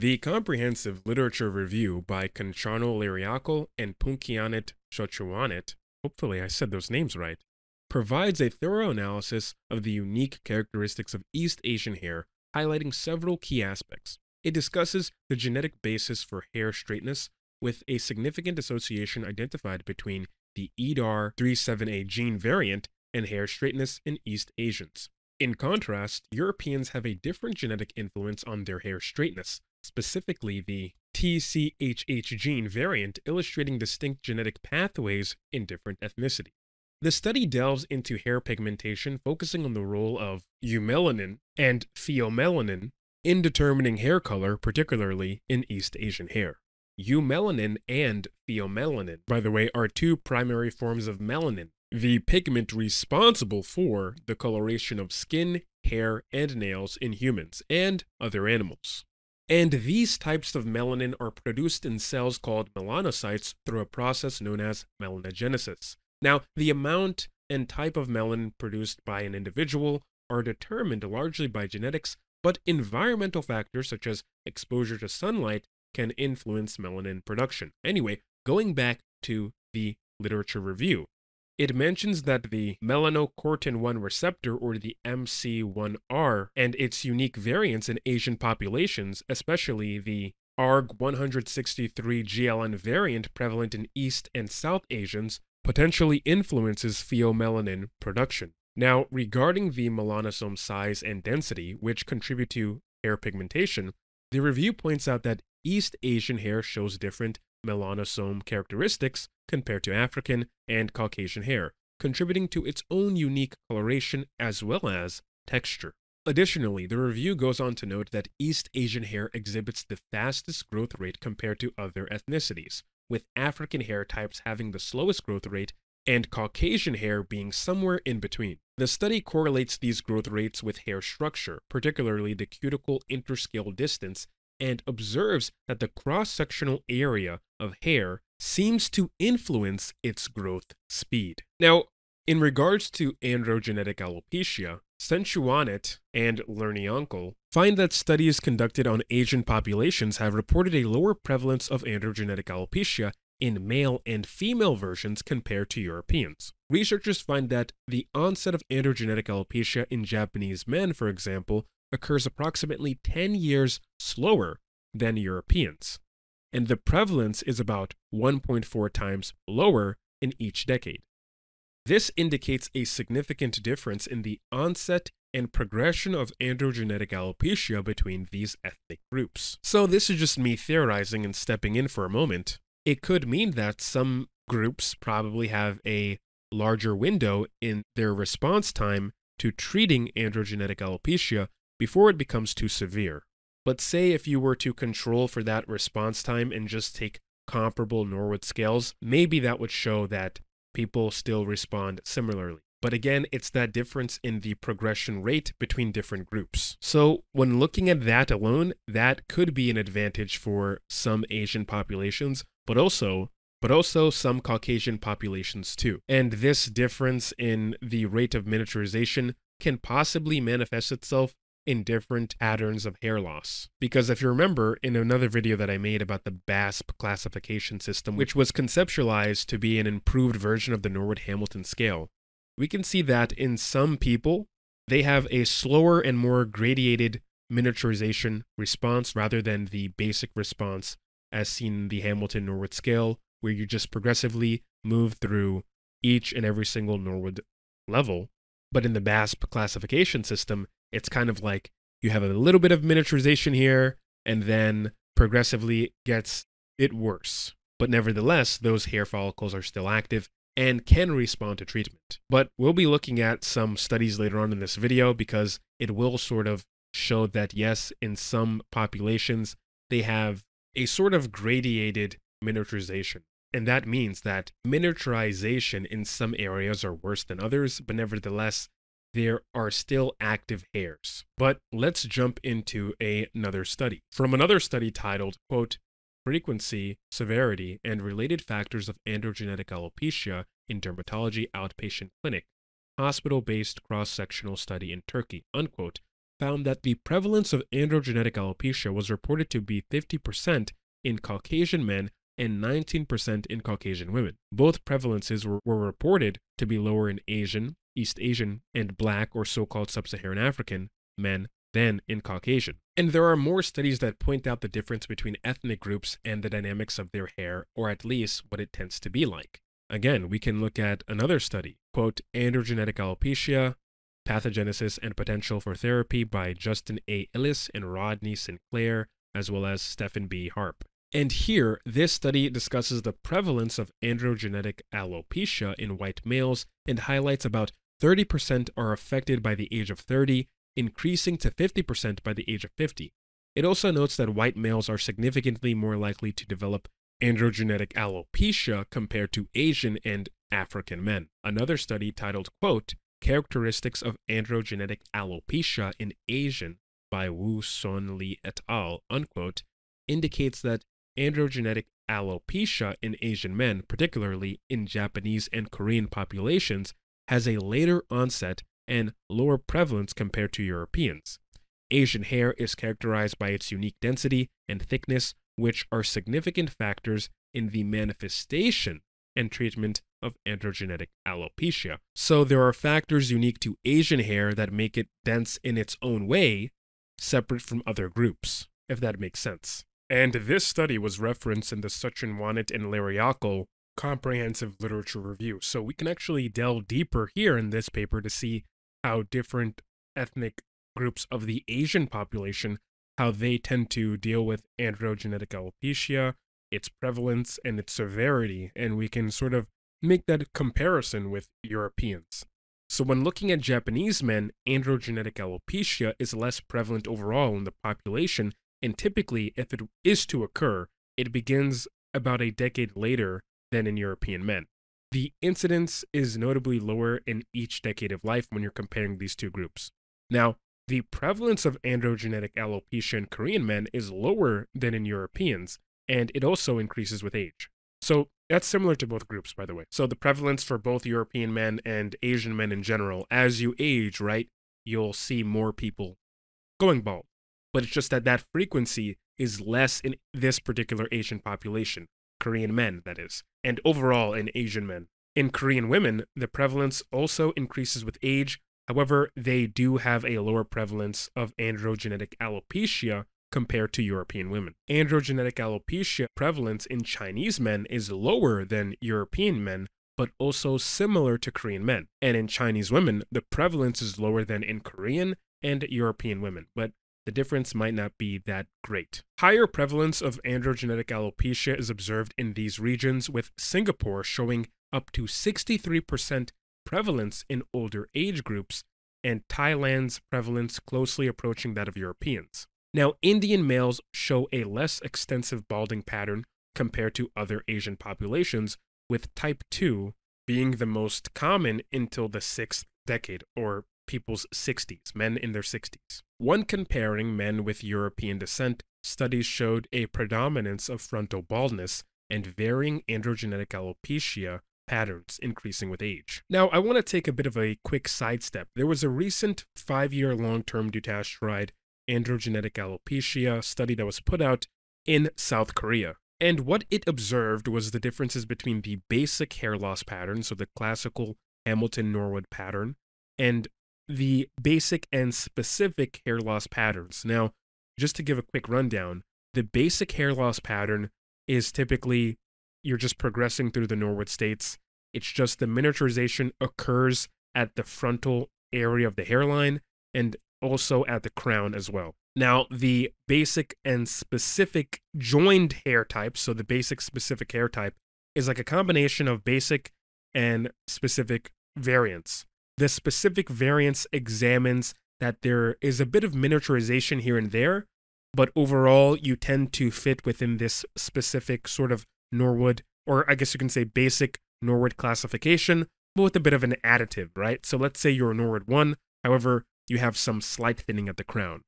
The comprehensive literature review by Conchano Leerunyakul and Punkianit Suchonwanit, hopefully I said those names right, provides a thorough analysis of the unique characteristics of East Asian hair, highlighting several key aspects. It discusses the genetic basis for hair straightness, with a significant association identified between the EDAR37A gene variant and hair straightness in East Asians. In contrast, Europeans have a different genetic influence on their hair straightness, specifically the TCHH gene variant illustrating distinct genetic pathways in different ethnicity. The study delves into hair pigmentation, focusing on the role of eumelanin and pheomelanin in determining hair color, particularly in East Asian hair. Eumelanin and pheomelanin, by the way, are two primary forms of melanin, the pigment responsible for the coloration of skin, hair, and nails in humans and other animals. And these types of melanin are produced in cells called melanocytes through a process known as melanogenesis. Now, the amount and type of melanin produced by an individual are determined largely by genetics, but environmental factors such as exposure to sunlight can influence melanin production. Anyway, going back to the literature review, it mentions that the melanocortin 1 receptor, or the MC1R, and its unique variants in Asian populations, especially the ARG163GLN variant prevalent in East and South Asians, potentially influences pheomelanin production. Now, regarding the melanosome size and density, which contribute to hair pigmentation, the review points out that East Asian hair shows different melanosome characteristics compared to African and Caucasian hair, contributing to its own unique coloration as well as texture. Additionally, the review goes on to note that East Asian hair exhibits the fastest growth rate compared to other ethnicities, with African hair types having the slowest growth rate and Caucasian hair being somewhere in between. The study correlates these growth rates with hair structure, particularly the cuticle interscale distance, and observes that the cross sectional area of hair seems to influence its growth speed. Now, in regards to androgenetic alopecia, Suchonwanit and Leerunyakul find that studies conducted on Asian populations have reported a lower prevalence of androgenetic alopecia in male and female versions compared to Europeans. Researchers find that the onset of androgenetic alopecia in Japanese men, for example, occurs approximately 10 years slower than Europeans, and the prevalence is about 1.4 times lower in each decade. This indicates a significant difference in the onset and progression of androgenetic alopecia between these ethnic groups. So, this is just me theorizing and stepping in for a moment. It could mean that some groups probably have a larger window in their response time to treating androgenetic alopecia before it becomes too severe. But say if you were to control for that response time and just take comparable Norwood scales, maybe that would show that people still respond similarly. But again, it's that difference in the progression rate between different groups. So, when looking at that alone, that could be an advantage for some Asian populations, but also but also some Caucasian populations too. And this difference in the rate of miniaturization can possibly manifest itself in different patterns of hair loss. Because if you remember in another video that I made about the BASP classification system, which was conceptualized to be an improved version of the Norwood Hamilton scale, we can see that in some people, they have a slower and more gradiated miniaturization response rather than the basic response as seen in the Hamilton Norwood scale, where you just progressively move through each and every single Norwood level. But in the BASP classification system, it's kind of like you have a little bit of miniaturization here, and then progressively gets it worse. But nevertheless, those hair follicles are still active and can respond to treatment. But we'll be looking at some studies later on in this video because it will sort of show that yes, in some populations, they have a sort of gradiated miniaturization. And that means that miniaturization in some areas are worse than others, but nevertheless, there are still active hairs. But let's jump into a, another study. From another study titled, quote, Frequency, Severity, and Related Factors of Androgenetic Alopecia in Dermatology Outpatient Clinic, Hospital-Based Cross-Sectional Study in Turkey, unquote, found that the prevalence of androgenetic alopecia was reported to be 50% in Caucasian men and 19% in Caucasian women. Both prevalences were, were reported to be lower in Asian, East Asian, and Black or so called Sub Saharan African men than in Caucasian. And there are more studies that point out the difference between ethnic groups and the dynamics of their hair, or at least what it tends to be like. Again, we can look at another study, quote, Androgenetic Alopecia, Pathogenesis and Potential for Therapy by Justin A. Ellis and Rodney Sinclair, as well as Stephen B. Harrap. And here, this study discusses the prevalence of androgenetic alopecia in white males and highlights about 30% are affected by the age of 30, increasing to 50% by the age of 50. It also notes that white males are significantly more likely to develop androgenetic alopecia compared to Asian and African men. Another study titled, quote, Characteristics of Androgenetic Alopecia in Asian by Wu Sun Lee et al., unquote, indicates that androgenetic alopecia in Asian men, particularly in Japanese and Korean populations, has a later onset and lower prevalence compared to Europeans. Asian hair is characterized by its unique density and thickness, which are significant factors in the manifestation and treatment of androgenetic alopecia. So there are factors unique to Asian hair that make it dense in its own way, separate from other groups, if that makes sense. And this study was referenced in the Suchonwanit and Leerunyakul comprehensive literature review. So we can actually delve deeper here in this paper to see how different ethnic groups of the Asian population how they tend to deal with androgenetic alopecia, its prevalence and its severity, and we can sort of make that comparison with Europeans. So when looking at Japanese men, androgenetic alopecia is less prevalent overall in the population, and typically, if it is to occur, it begins about a decade later than in European men. The incidence is notably lower in each decade of life when you're comparing these two groups. Now, the prevalence of androgenetic alopecia in Korean men is lower than in Europeans, and it also increases with age. So that's similar to both groups, by the way. So the prevalence for both European men and Asian men in general, as you age, right, you'll see more people going bald. But it's just that that frequency is less in this particular Asian population. Korean men, that is, and overall in Asian men. In Korean women, the prevalence also increases with age. However, they do have a lower prevalence of androgenetic alopecia compared to European women. Androgenetic alopecia prevalence in Chinese men is lower than European men, but also similar to Korean men. And in Chinese women, the prevalence is lower than in Korean and European women. But the difference might not be that great. Higher prevalence of androgenetic alopecia is observed in these regions, with Singapore showing up to 63% prevalence in older age groups, and Thailand's prevalence closely approaching that of Europeans. Now, Indian males show a less extensive balding pattern compared to other Asian populations, with type 2 being the most common until the sixth decade, or people's 60s, men in their 60s. When comparing men with European descent, studies showed a predominance of frontal baldness and varying androgenetic alopecia patterns increasing with age. Now, I want to take a bit of a quick sidestep. There was a recent five year long term dutasteride androgenetic alopecia study that was put out in South Korea. And what it observed was the differences between the basic hair loss pattern, so the classical Hamilton Norwood pattern, and the basic and specific hair loss patterns. Now, just to give a quick rundown, the basic hair loss pattern is typically you're just progressing through the Norwood states. It's just the miniaturization occurs at the frontal area of the hairline and also at the crown as well. Now, the basic and specific joined hair type, so the basic specific hair type, is like a combination of basic and specific variants. The specific variance examines that there is a bit of miniaturization here and there, but overall you tend to fit within this specific sort of Norwood, or I guess you can say basic Norwood classification, but with a bit of an additive, right? So let's say you're a Norwood 1, however, you have some slight thinning at the crown.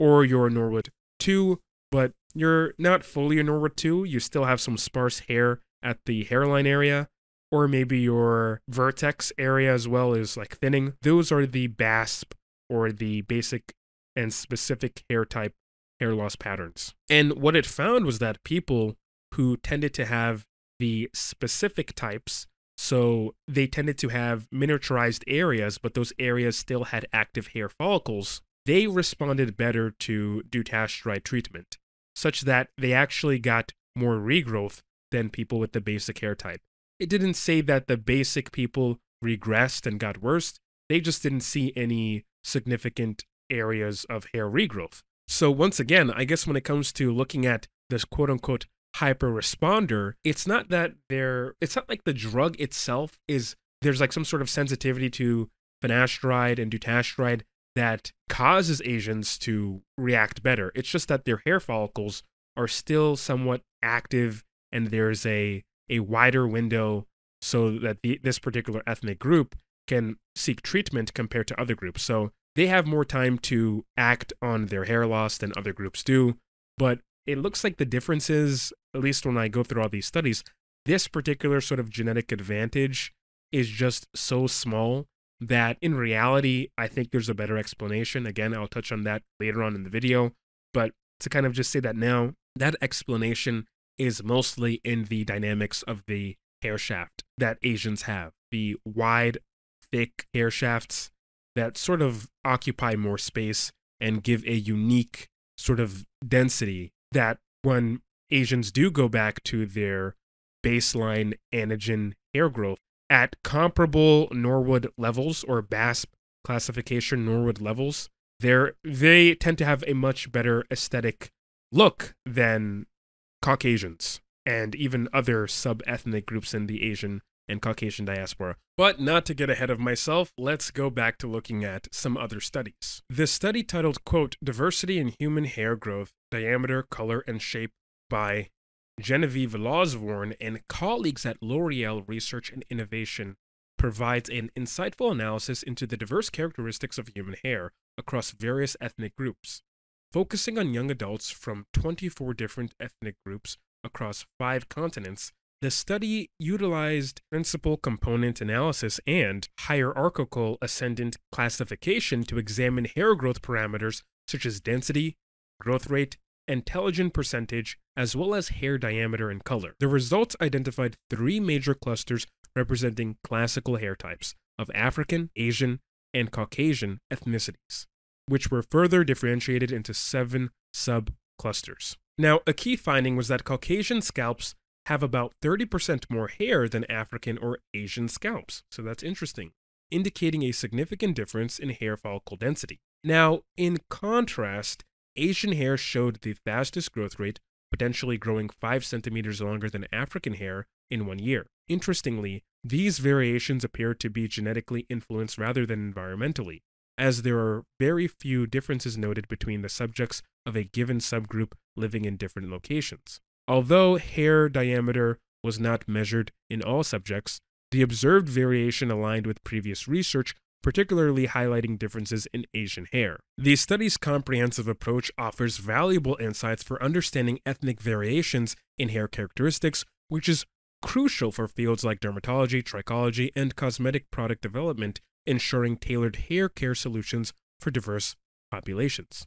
Or you're a Norwood 2, but you're not fully a Norwood 2, you still have some sparse hair at the hairline area, or maybe your vertex area as well is like thinning. Those are the BASP or the basic and specific hair type hair loss patterns. And what it found was that people who tended to have the specific types, so they tended to have miniaturized areas, but those areas still had active hair follicles, they responded better to dutasteride treatment, such that they actually got more regrowth than people with the basic hair type. It didn't say that the basic people regressed and got worse, they just didn't see any significant areas of hair regrowth. So, once again, I guess when it comes to looking at this quote unquote hyper responder, it's not that they're, it's not like the drug itself is, there's like some sort of sensitivity to finasteride and dutasteride that causes Asians to react better. It's just that their hair follicles are still somewhat active and there's a, a wider window so that the, this particular ethnic group can seek treatment compared to other groups. So they have more time to act on their hair loss than other groups do. But it looks like the differences, at least when I go through all these studies, this particular sort of genetic advantage is just so small that in reality, I think there's a better explanation. Again, I'll touch on that later on in the video. But to kind of just say that now, that explanation is mostly in the dynamics of the hair shaft that Asians have. The wide, thick hair shafts that sort of occupy more space and give a unique sort of density that when Asians do go back to their baseline anagen hair growth at comparable Norwood levels or BASP classification Norwood levels, they they tend to have a much better aesthetic look than Caucasians and even other sub ethnic groups in the Asian and Caucasian diaspora. But not to get ahead of myself, let's go back to looking at some other studies. This study titled, quote, Diversity in Human Hair Growth, Diameter, Color, and Shape by Genevieve Loussouarn and colleagues at L'Oreal Research and Innovation provides an insightful analysis into the diverse characteristics of human hair across various ethnic groups. Focusing on young adults from 24 different ethnic groups across five continents, the study utilized principal component analysis and hierarchical ascendant classification to examine hair growth parameters such as density, growth rate, and telogen percentage, as well as hair diameter and color. The results identified three major clusters representing classical hair types of African, Asian, and Caucasian ethnicities, which were further differentiated into seven subclusters. Now, a key finding was that Caucasian scalps have about 30% more hair than African or Asian scalps. So that's interesting, indicating a significant difference in hair follicle density. Now, in contrast, Asian hair showed the fastest growth rate, potentially growing 5 centimeters longer than African hair in one year. Interestingly, these variations appear to be genetically influenced rather than environmentally, as there are very few differences noted between the subjects of a given subgroup living in different locations. Although hair diameter was not measured in all subjects, the observed variation aligned with previous research, particularly highlighting differences in Asian hair. The study's comprehensive approach offers valuable insights for understanding ethnic variations in hair characteristics, which is crucial for fields like dermatology, trichology, and cosmetic product development, ensuring tailored hair care solutions for diverse populations.